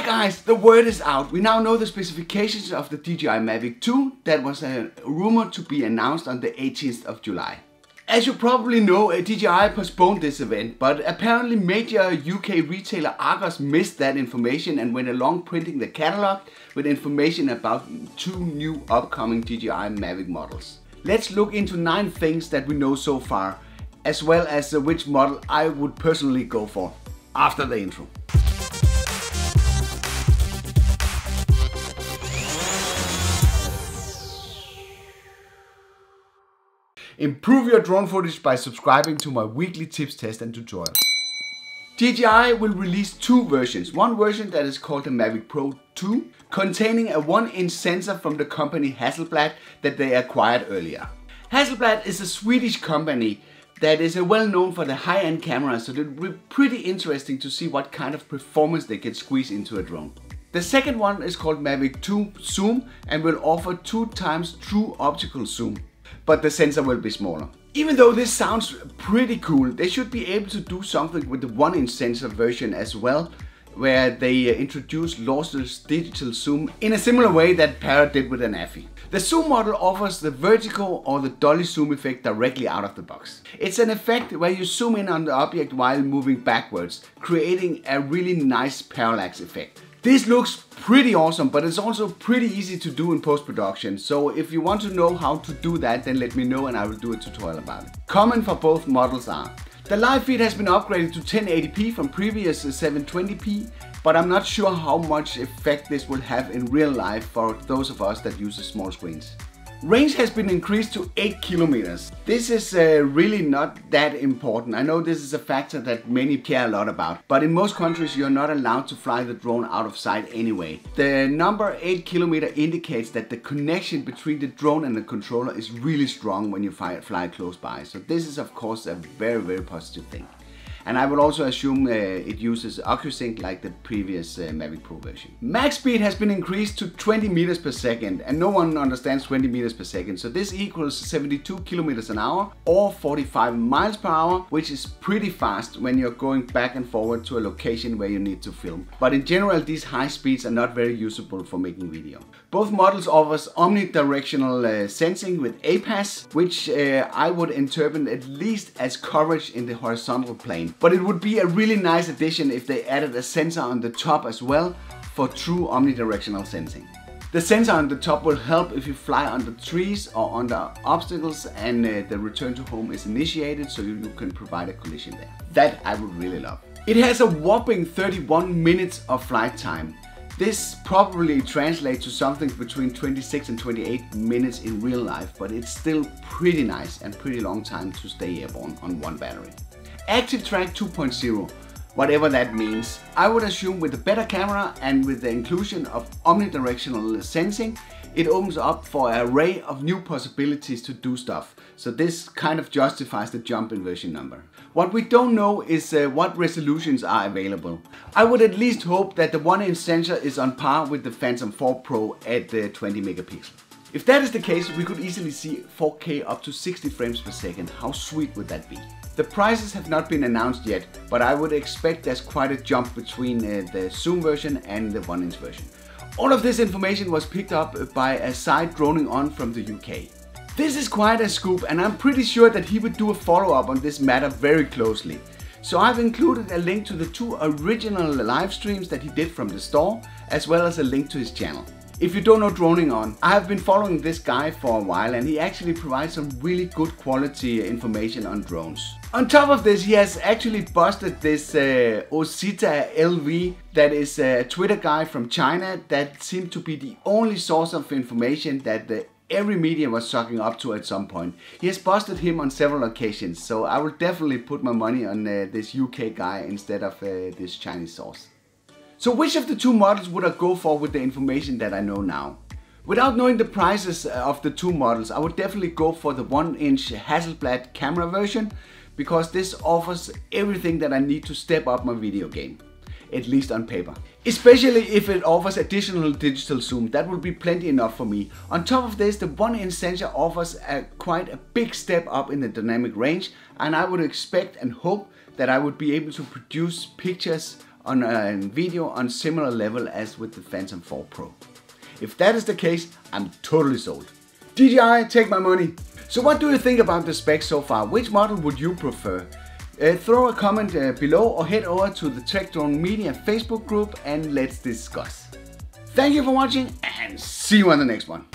Hi guys, the word is out. We now know the specifications of the DJI Mavic 2 that was uh, a rumor to be announced on the 18th of July. As you probably know, uh, DJI postponed this event, but apparently major UK retailer Argos missed that information and went along printing the catalog with information about two new upcoming DJI Mavic models. Let's look into 9 things that we know so far, as well as uh, which model I would personally go for after the intro. Improve your drone footage by subscribing to my weekly tips, test and tutorials. DJI will release two versions. One version that is called the Mavic Pro 2, containing a 1-inch sensor from the company Hasselblad that they acquired earlier. Hasselblad is a Swedish company that is uh, well known for the high-end cameras, so it will be pretty interesting to see what kind of performance they can squeeze into a drone. The second one is called Mavic 2 Zoom and will offer 2 times true optical zoom but the sensor will be smaller. Even though this sounds pretty cool, they should be able to do something with the 1 inch sensor version as well, where they uh, introduce lossless digital zoom in a similar way that Parrot did with Anafi. The zoom model offers the vertical or the dolly zoom effect directly out of the box. It's an effect where you zoom in on the object while moving backwards, creating a really nice parallax effect. This looks pretty awesome, but it's also pretty easy to do in post-production. So if you want to know how to do that, then let me know and I will do a tutorial about it. Common for both models are, the live feed has been upgraded to 1080p from previous 720p, but I'm not sure how much effect this will have in real life for those of us that use small screens. Range has been increased to 8 kilometers. This is uh, really not that important. I know this is a factor that many care a lot about, but in most countries you're not allowed to fly the drone out of sight anyway. The number 8 kilometer indicates that the connection between the drone and the controller is really strong when you fly, fly close by. So this is of course a very very positive thing. And I would also assume uh, it uses OcuSync like the previous uh, Mavic Pro version. Max speed has been increased to 20 meters per second and no one understands 20 meters per second. So this equals 72 kilometers an hour or 45 miles per hour, which is pretty fast when you're going back and forward to a location where you need to film. But in general, these high speeds are not very usable for making video. Both models offers omnidirectional uh, sensing with APAS, which uh, I would interpret at least as coverage in the horizontal plane. But it would be a really nice addition if they added a sensor on the top as well for true omnidirectional sensing. The sensor on the top will help if you fly under trees or under obstacles and uh, the return to home is initiated so you, you can provide a collision there. That I would really love. It has a whopping 31 minutes of flight time this probably translates to something between 26 and 28 minutes in real life, but it's still pretty nice and pretty long time to stay airborne on one battery. Active Track 2.0, whatever that means. I would assume with a better camera and with the inclusion of omnidirectional sensing, it opens up for an array of new possibilities to do stuff. So this kind of justifies the jump in version number. What we don't know is uh, what resolutions are available. I would at least hope that the 1 inch sensor is on par with the Phantom 4 Pro at the 20 megapixel. If that is the case, we could easily see 4K up to 60 frames per second. How sweet would that be? The prices have not been announced yet, but I would expect there's quite a jump between uh, the Zoom version and the 1 inch version. All of this information was picked up by a site Droning On from the UK. This is quite a scoop and I'm pretty sure that he would do a follow-up on this matter very closely. So I've included a link to the two original live streams that he did from the store, as well as a link to his channel. If you don't know Droning On, I have been following this guy for a while and he actually provides some really good quality information on drones. On top of this, he has actually busted this uh, OsitaLV that is a Twitter guy from China that seemed to be the only source of information that the every media was sucking up to at some point. He has busted him on several occasions, so I will definitely put my money on uh, this UK guy instead of uh, this Chinese source. So which of the two models would I go for with the information that I know now? Without knowing the prices uh, of the two models, I would definitely go for the 1 inch Hasselblad camera version because this offers everything that I need to step up my video game, at least on paper. Especially if it offers additional digital zoom, that would be plenty enough for me. On top of this, the 1 inch sensor offers a, quite a big step up in the dynamic range and I would expect and hope that I would be able to produce pictures on a video on similar level as with the Phantom 4 Pro. If that is the case, I'm totally sold. DJI, take my money. So what do you think about the specs so far? Which model would you prefer? Uh, throw a comment uh, below or head over to the Tech Drone Media Facebook group and let's discuss. Thank you for watching and see you on the next one.